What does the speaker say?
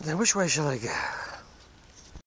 Then which way shall I go?